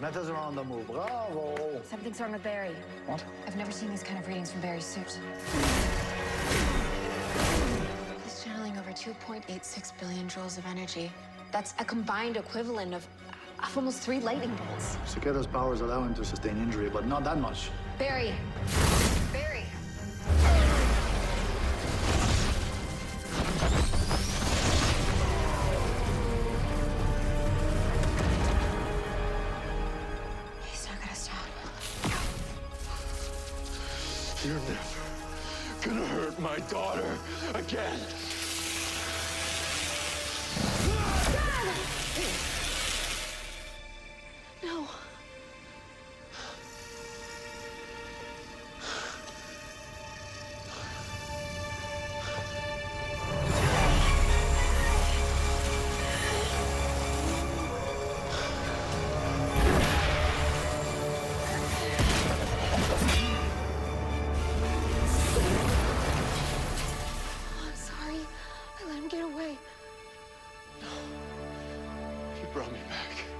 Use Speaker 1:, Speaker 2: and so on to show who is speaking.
Speaker 1: Metas are on the move. Bravo.
Speaker 2: Something's wrong with Barry.
Speaker 1: What?
Speaker 2: I've never seen these kind of readings from Barry's suit. He's channeling over 2.86 billion joules of energy. That's a combined equivalent of, of almost three lightning bolts.
Speaker 1: Cicada's powers allow him to sustain injury, but not that much.
Speaker 2: Barry. Barry.
Speaker 3: You're never gonna hurt my daughter again.
Speaker 2: No.
Speaker 3: Brought me back.